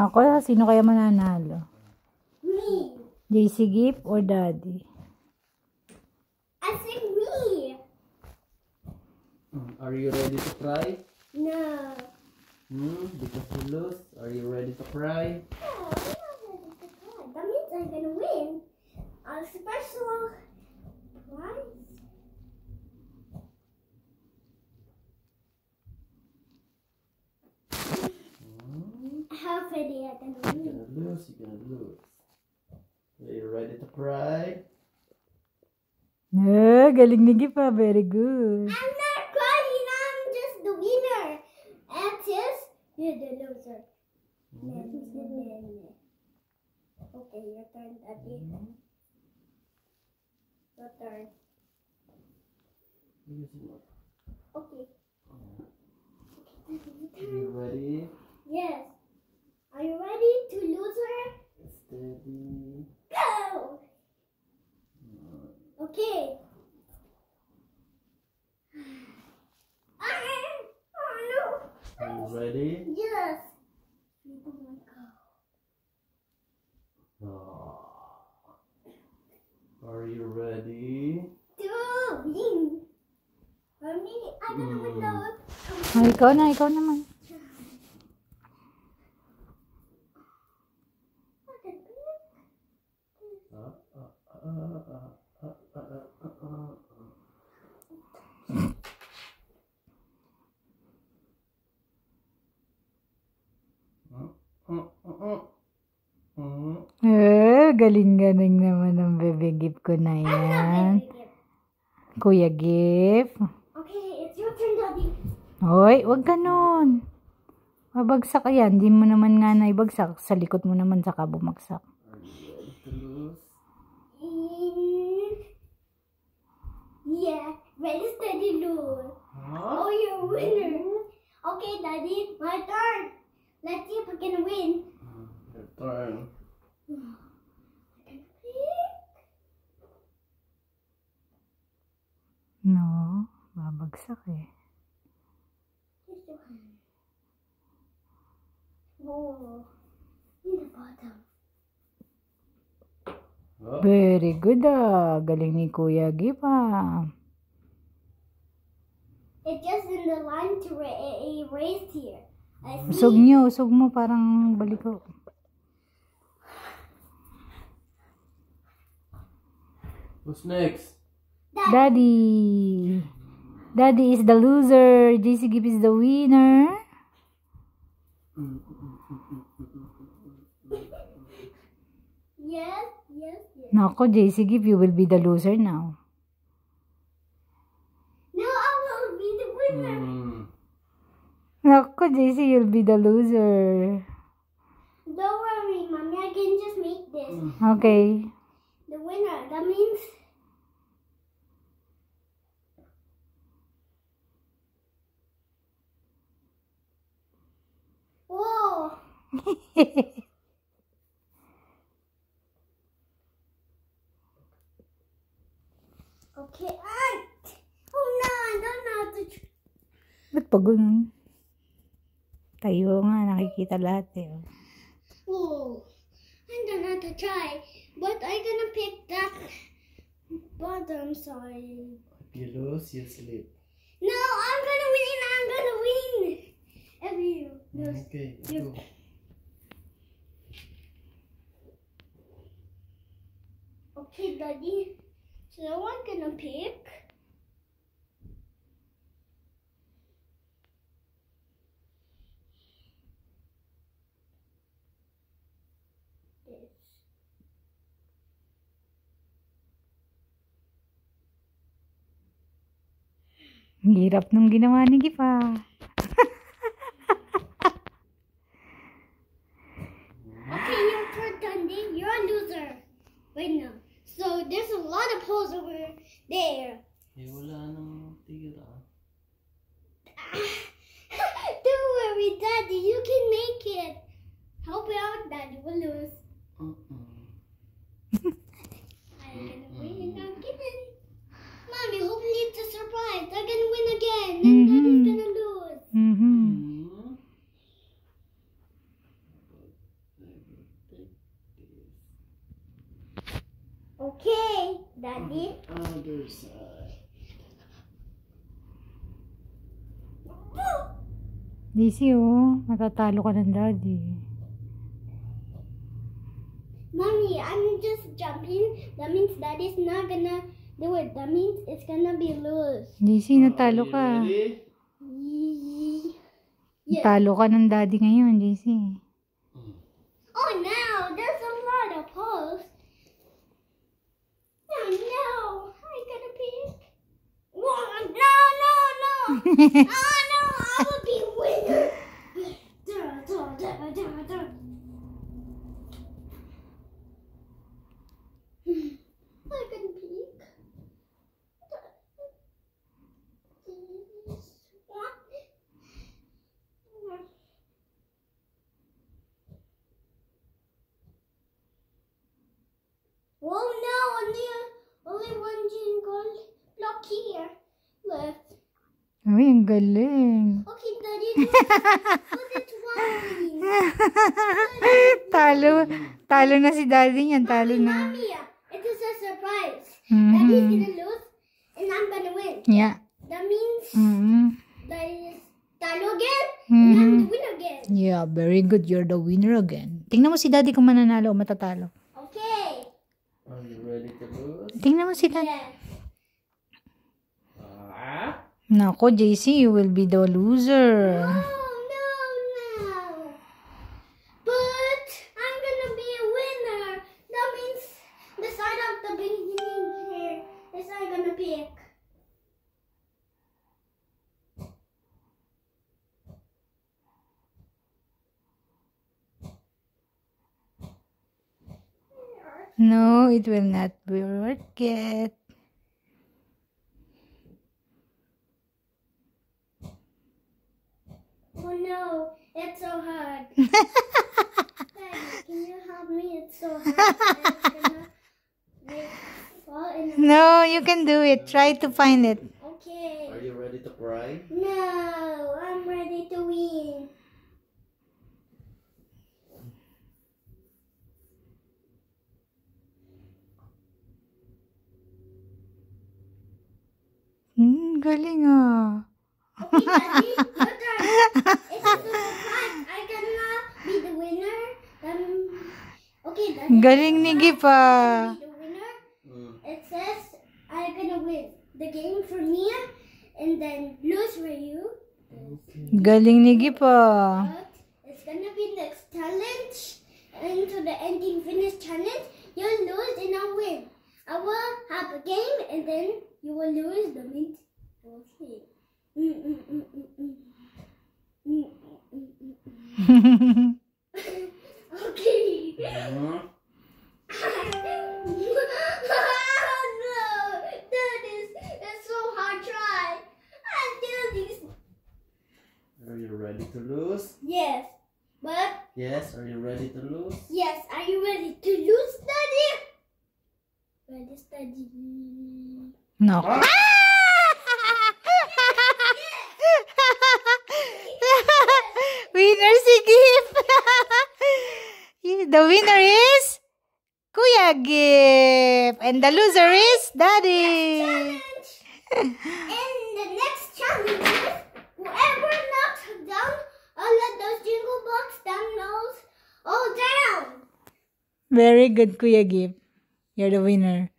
Nako, sino kaya mananalo? Me. JC Gift or Daddy? I think me. Mm, Are you ready to cry? No. Hmm? Because you lose? Are you ready to cry? Oh, I'm not ready to cry. That means I'm gonna win a special You're gonna lose, you're gonna lose. Are you ready to cry? Eh, galing ni Gift ah. Very good. I'm not crying. I'm just the winner. Axis, you're the loser. Okay, your turn, Daddy. Your turn. Okay. Are you ready? Yes. again. Okay. Are you ready? Yes. Oh Are you ready? Dude, I don't know what that was. Ay, ikaw. Eh, galing-galing naman ang bebe gift ko na I'm yan. Kuya gift. Okay, it's your turn, Daddy. Hoy, wag ganun. Mabagsak yan. Di mo naman nga naibagsak. Sa likod mo naman saka bumagsak. Yeah, ready, steady, lose. Huh? Oh, you're a winner. Okay, Daddy, my turn. Let's see if I can win. Your turn. No, babagsak eh. Oh, Very good ah. Galing ni Kuya Gift ah. It's just in the line to ra- erase here. I see. Usog nyo, usog mo parang baliko. who's next? Daddy. Daddy is the loser. JC Gift is the winner. Yes, yes, yes. Nako, JC Gift, you will be the loser now. No, I will be the winner. Hmm. Nako, JC, you'll be the loser. Don't worry, mommy. I can just make this Okay. the winner. That means. Whoa! Okay, I. Oh no, I don't know how to. tr- Ba't pa ganun? Tayo nga, nakikita lahat eh. oh. Oh, I don't know how to try, but I'm gonna pick that bottom side. You lose, you sleep. No, I'm gonna win. I'm gonna win. If you lose. Okay, You- go. Okay, Daddy. So I'm gonna pick. Ang Hirap nung ginawa ni Gift daddy you will I'm gonna win I'm. Mommy, hopefully it's a surprise. Gonna win again and mm-hmm. gonna lose. Mm-hmm. Okay, Daddy. The other side. Dizzy, oh. Matatalo ka ng daddy. I'm just jumping. That means Daddy's not gonna do it. That means it's gonna be loose. Daisy, natalo ka. Yes. Talo ka ng daddy ngayon, Daisy. Oh no, there's a lot of holes. Oh no, I gotta pick. Whoa, no, no, no. oh no, Uy, ang galing. Okay, Daddy, put it one. talo. Talo na si daddy niyan. Talo na. Mommy, it is a surprise. Daddy's Mhm. gonna lose and I'm gonna win. Yeah. That means Mhm. that is talo again and I'm Mhm. the winner again. Yeah, very good. You're the winner again. Tingnan mo si daddy kung mananalo o matatalo. Okay. Are you ready to lose? Tingnan mo si daddy. Yes. Ah. Nako, JC, you will be the loser. Oh no no. But I'm gonna be a winner. That means the side of the beginning here is I'm gonna pick. No, it will not be worth it. Oh no, it's so hard. Daddy, can you help me? It's so hard. It's gonna fall in. No, you can do it. Try to find it. Okay. Are you ready to cry? No, I'm ready to win. Hmm, galing ah. Okay, Daddy, your turn. It's a surprise. I'm gonna be the winner. Um, okay, Daddy. Galing ni Gip ah. Be the winner. It says I'm gonna win the game for me, and then lose for you. Galing ni Gip ah. It's gonna be next challenge. Into the ending finish challenge, you'll lose and I'll win. I will have a game and then you will lose the mint. Okay. Okay. Uh-huh. no, that is it's so hard try. I do this. Are you ready to lose? Yes, but Yes. Are you ready to lose? yes, are you ready to lose, Daddy? Ready, study. No. winner the winner is Kuya Gip. And the loser is Daddy. And the next challenge is whoever knocks down all of those Jenga blocks down all down. Very good, Kuya Gip. You're the winner.